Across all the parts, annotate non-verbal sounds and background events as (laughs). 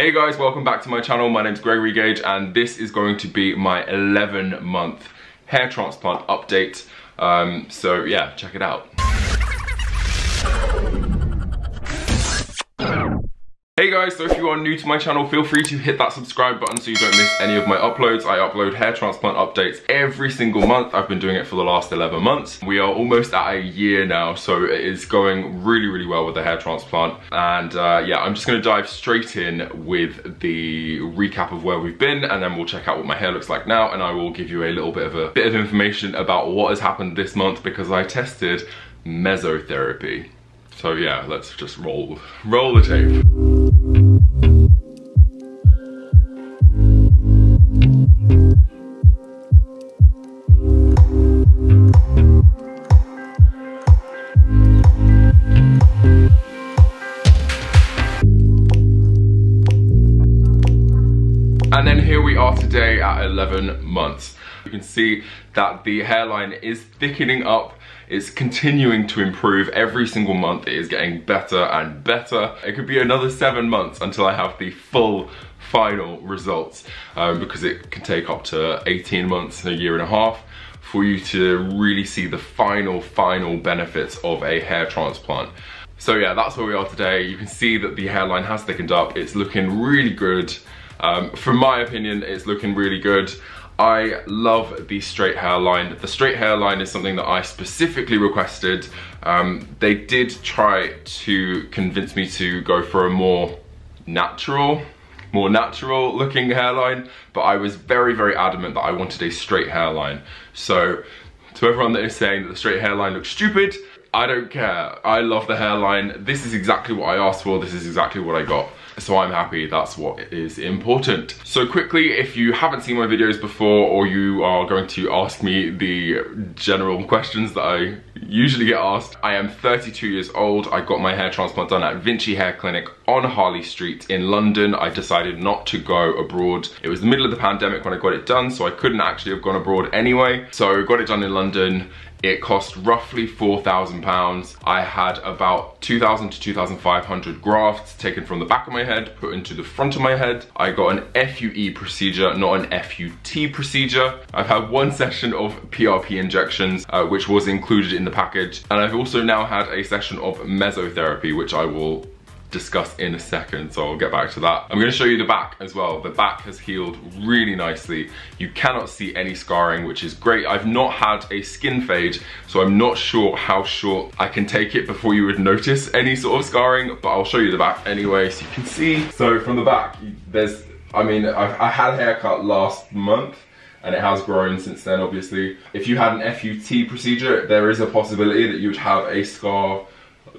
Hey guys, welcome back to my channel. My name's Gregory Gaige and this is going to be my 11 month hair transplant update. Um, so yeah, check it out. Hey guys, so if you are new to my channel, feel free to hit that subscribe button so you don't miss any of my uploads. I upload hair transplant updates every single month. I've been doing it for the last 11 months. We are almost at a year now, so it is going really, really well with the hair transplant. And uh, yeah, I'm just gonna dive straight in with the recap of where we've been, and then we'll check out what my hair looks like now, and I will give you a little bit of a bit of information about what has happened this month because I tested mesotherapy. So yeah, let's just roll, roll the tape. Can see that the hairline is thickening up it's continuing to improve every single month. It is getting better and better. It could be another seven months until I have the full final results um, because it can take up to 18 months, and a year and a half for you to really see the final, final benefits of a hair transplant. So yeah, that's where we are today. You can see that the hairline has thickened up. It's looking really good. Um, from my opinion, it's looking really good. I love the straight hairline. The straight hairline is something that I specifically requested. Um, they did try to convince me to go for a more natural, more natural looking hairline, but I was very, very adamant that I wanted a straight hairline. So to everyone that is saying that the straight hairline looks stupid, I don't care. I love the hairline. This is exactly what I asked for. This is exactly what I got. So I'm happy that's what is important. So quickly, if you haven't seen my videos before or you are going to ask me the general questions that I usually get asked, I am 32 years old. I got my hair transplant done at Vinci Hair Clinic on Harley Street in London. I decided not to go abroad. It was the middle of the pandemic when I got it done, so I couldn't actually have gone abroad anyway. So I got it done in London. It cost roughly £4,000. I had about 2,000 to 2,500 grafts taken from the back of my head, put into the front of my head. I got an FUE procedure, not an FUT procedure. I've had one (laughs) session of PRP injections, uh, which was included in the package. And I've also now had a session of mesotherapy, which I will discuss in a second, so I'll get back to that. I'm gonna show you the back as well. The back has healed really nicely. You cannot see any scarring, which is great. I've not had a skin fade, so I'm not sure how short I can take it before you would notice any sort of scarring, but I'll show you the back anyway, so you can see. So from the back, there's, I mean, I, I had a haircut last month, and it has grown since then obviously. If you had an FUT procedure, there is a possibility that you would have a scar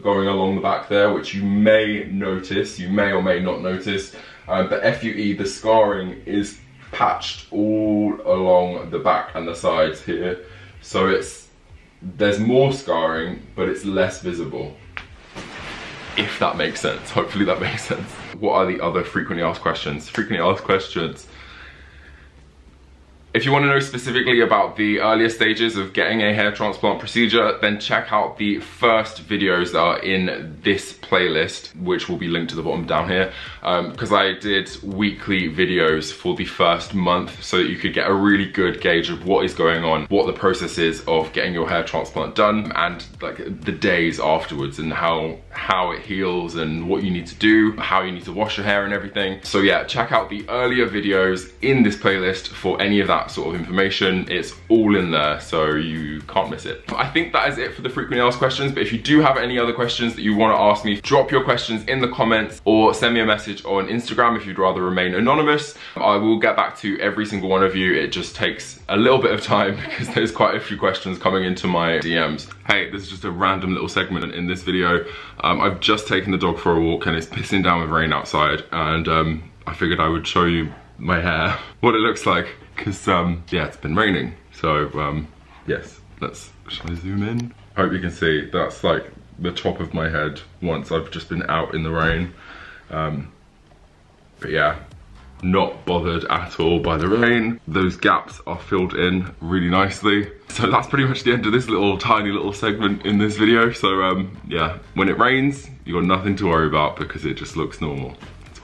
going along the back there, which you may notice, you may or may not notice. Um, but FUE, the scarring is patched all along the back and the sides here. So it's there's more scarring, but it's less visible. If that makes sense. Hopefully that makes sense. What are the other frequently asked questions? Frequently asked questions if you want to know specifically about the earlier stages of getting a hair transplant procedure, then check out the first videos that are in this playlist, which will be linked to the bottom down here, because um, I did weekly videos for the first month so that you could get a really good gauge of what is going on, what the process is of getting your hair transplant done, and like the days afterwards and how, how it heals and what you need to do, how you need to wash your hair and everything. So yeah, check out the earlier videos in this playlist for any of that that sort of information. It's all in there, so you can't miss it. I think that is it for the frequently asked questions, but if you do have any other questions that you wanna ask me, drop your questions in the comments or send me a message on Instagram if you'd rather remain anonymous. I will get back to every single one of you. It just takes a little bit of time (laughs) because there's quite a few questions coming into my DMs. Hey, this is just a random little segment in this video. Um, I've just taken the dog for a walk and it's pissing down with rain outside and um, I figured I would show you my hair, (laughs) what it looks like because um, yeah, it's been raining. So um, yes, let's, shall I zoom in? I hope you can see that's like the top of my head once I've just been out in the rain. Um, but yeah, not bothered at all by the rain. Those gaps are filled in really nicely. So that's pretty much the end of this little tiny little segment in this video. So um, yeah, when it rains, you got nothing to worry about because it just looks normal.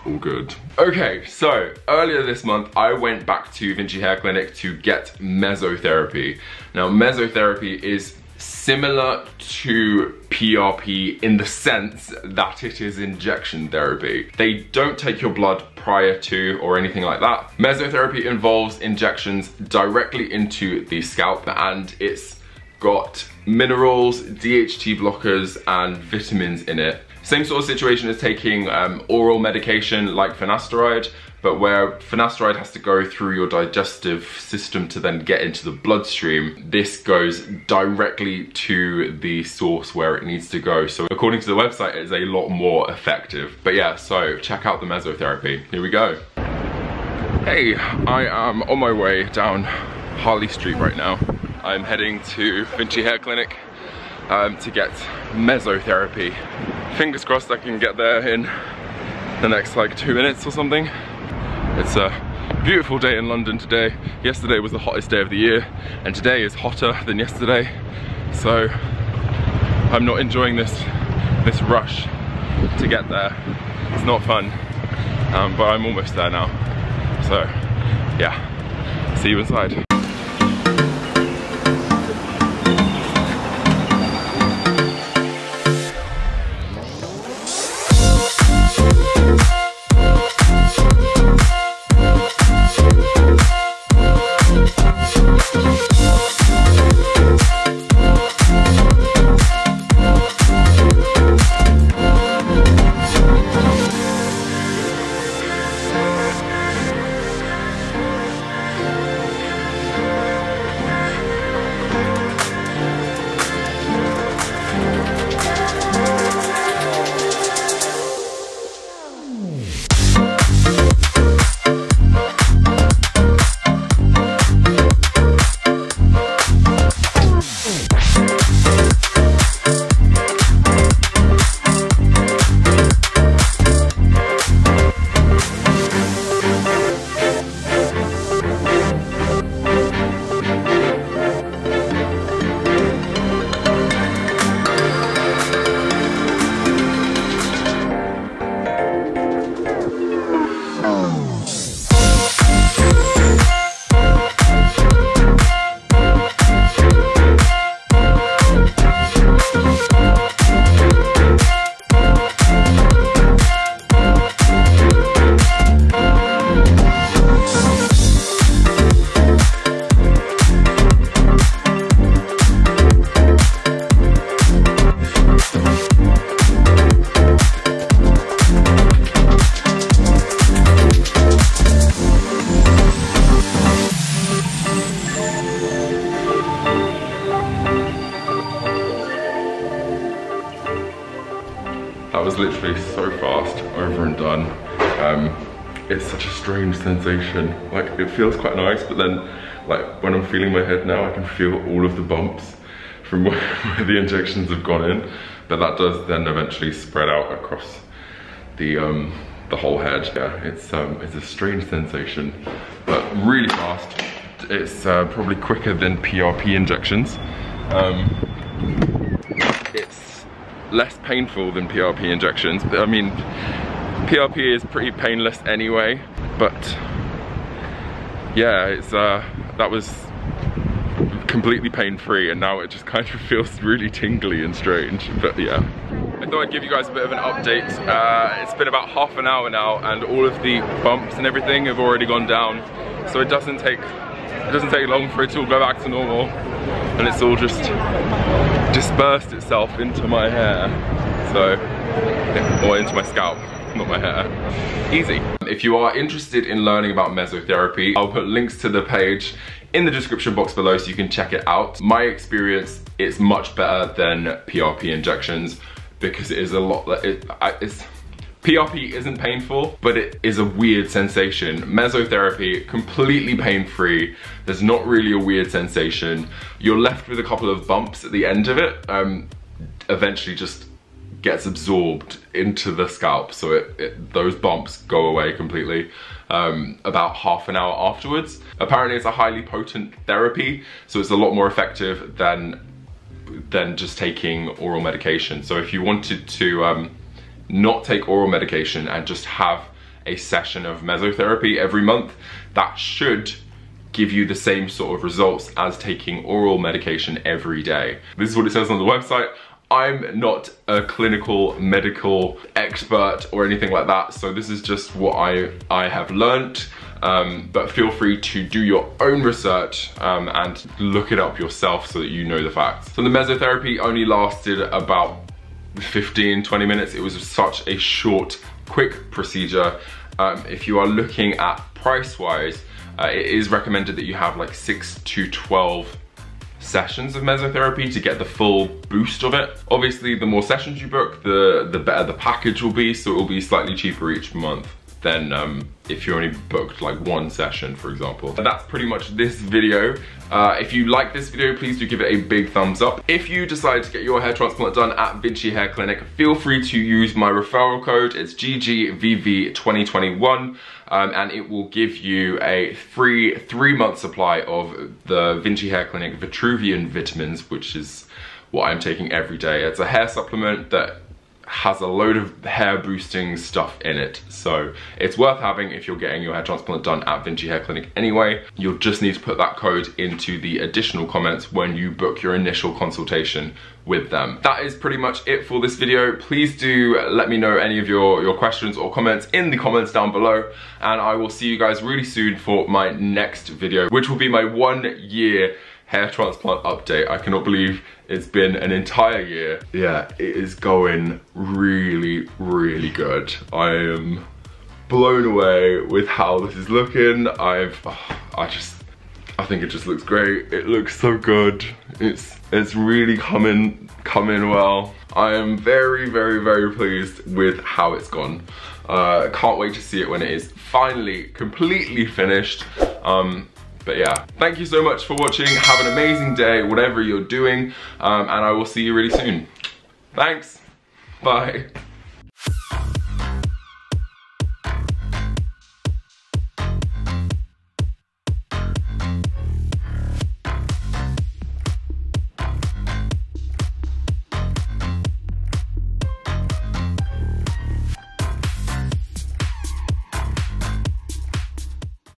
All good. Okay, so earlier this month, I went back to Vinci Hair Clinic to get mesotherapy. Now, mesotherapy is similar to PRP in the sense that it is injection therapy. They don't take your blood prior to or anything like that. Mesotherapy involves injections directly into the scalp and it's got minerals, DHT blockers and vitamins in it same sort of situation as taking um, oral medication like finasteride, but where finasteride has to go through your digestive system to then get into the bloodstream, this goes directly to the source where it needs to go. So according to the website, it's a lot more effective. But yeah, so check out the mesotherapy. Here we go. Hey, I am on my way down Harley Street right now. I'm heading to Vinci Hair Clinic um, to get mesotherapy. Fingers crossed I can get there in the next like two minutes or something. It's a beautiful day in London today. Yesterday was the hottest day of the year and today is hotter than yesterday. So I'm not enjoying this, this rush to get there. It's not fun, um, but I'm almost there now. So yeah, see you inside. Literally so fast, over and done. Um, it's such a strange sensation. Like it feels quite nice, but then like when I'm feeling my head now, I can feel all of the bumps from where, (laughs) where the injections have gone in. But that does then eventually spread out across the um, the whole head. Yeah, it's um, it's a strange sensation, but really fast. It's uh, probably quicker than PRP injections. Um, less painful than PRP injections. I mean, PRP is pretty painless anyway, but yeah, it's uh, that was completely pain-free and now it just (laughs) kind of feels really tingly and strange, but yeah. I thought I'd give you guys a bit of an update. Uh, it's been about half an hour now and all of the bumps and everything have already gone down. So it doesn't take it doesn't take long for it to all go back to normal and it's all just dispersed itself into my hair. So, or into my scalp, not my hair. Easy. If you are interested in learning about mesotherapy, I'll put links to the page in the description box below so you can check it out. My experience, it's much better than PRP injections because it is a lot, it, it's, PRP isn't painful, but it is a weird sensation. Mesotherapy, completely pain-free. There's not really a weird sensation. You're left with a couple of bumps at the end of it. Um, eventually just gets absorbed into the scalp. So it, it, those bumps go away completely um, about half an hour afterwards. Apparently it's a highly potent therapy, so it's a lot more effective than, than just taking oral medication. So if you wanted to um, not take oral medication and just have a session of mesotherapy every month, that should give you the same sort of results as taking oral medication every day. This is what it says on the website. I'm not a clinical medical expert or anything like that, so this is just what I, I have learnt. Um, but feel free to do your own research um, and look it up yourself so that you know the facts. So the mesotherapy only lasted about 15, 20 minutes. It was such a short, quick procedure. Um, if you are looking at price-wise, uh, it is recommended that you have like 6 to 12 sessions of mesotherapy to get the full boost of it. Obviously, the more sessions you book, the, the better the package will be, so it will be slightly cheaper each month than um, if you only booked like one session, for example. And that's pretty much this video. Uh, if you like this video, please do give it a big thumbs up. If you decide to get your hair transplant done at Vinci Hair Clinic, feel free to use my referral code. It's GGVV2021. Um, and it will give you a free three month supply of the Vinci Hair Clinic Vitruvian vitamins, which is what I'm taking every day. It's a hair supplement that has a load of hair boosting stuff in it. So it's worth having if you're getting your hair transplant done at Vinci Hair Clinic anyway. You'll just need to put that code into the additional comments when you book your initial consultation with them. That is pretty much it for this video. Please do let me know any of your, your questions or comments in the comments down below. And I will see you guys really soon for my next video, which will be my one year hair transplant update. I cannot believe it's been an entire year. Yeah, it is going really, really good. I am blown away with how this is looking. I've, oh, I just, I think it just looks great. It looks so good. It's, it's really coming, coming well. I am very, very, very pleased with how it's gone. Uh, can't wait to see it when it is finally completely finished. Um, but yeah, thank you so much for watching. Have an amazing day, whatever you're doing. Um, and I will see you really soon. Thanks. Bye.